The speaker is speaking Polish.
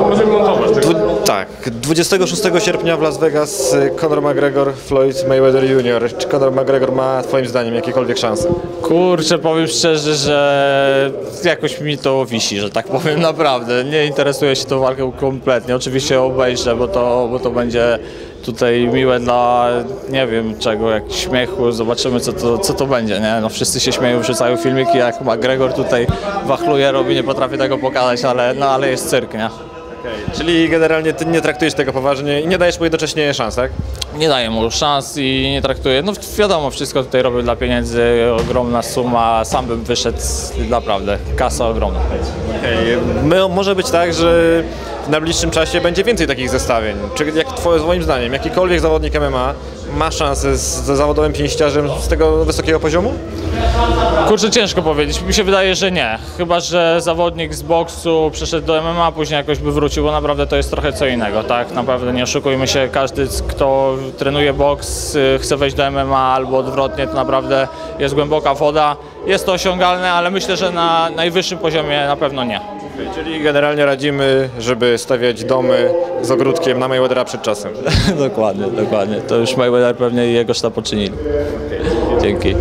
Możemy montować. tak? Dwu, tak, 26 sierpnia w Las Vegas y, Conor McGregor, Floyd Mayweather Jr. Czy Conor McGregor ma twoim zdaniem jakiekolwiek szanse? Kurczę, powiem szczerze, że jakoś mi to wisi, że tak powiem, naprawdę. Nie interesuje się tą walką kompletnie. Oczywiście obejrzę, bo to, bo to będzie tutaj miłe dla, nie wiem czego, jak śmiechu. Zobaczymy, co to, co to będzie, nie? No wszyscy się śmieją, wrzucają filmiki, jak McGregor tutaj wachluje, robi, nie potrafi tego pokazać, ale, no, ale jest cyrk, nie? Czyli generalnie ty nie traktujesz tego poważnie i nie dajesz mu jednocześnie szans, tak? Nie daję mu szans i nie traktuję. No wiadomo, wszystko tutaj robię dla pieniędzy, ogromna suma, sam bym wyszedł, naprawdę, kasa ogromna. Okej, My, może być tak, że w najbliższym czasie będzie więcej takich zestawień. Czy jak twoim moim zdaniem, jakikolwiek zawodnik MMA ma szansę z, z zawodowym pięściarzem z tego wysokiego poziomu? Kurczę, ciężko powiedzieć. Mi się wydaje, że nie. Chyba, że zawodnik z boksu przeszedł do MMA, później jakoś by wrócił, bo naprawdę to jest trochę co innego, tak? Naprawdę nie oszukujmy się, każdy, kto trenuje boks, y, chce wejść do MMA albo odwrotnie, to naprawdę jest głęboka woda. Jest to osiągalne, ale myślę, że na najwyższym poziomie na pewno nie. Czyli generalnie radzimy, żeby stawiać domy z ogródkiem na Mayweathera przed czasem. dokładnie, dokładnie. To już Mayweather pewnie i jego sztab poczynili. Dzięki.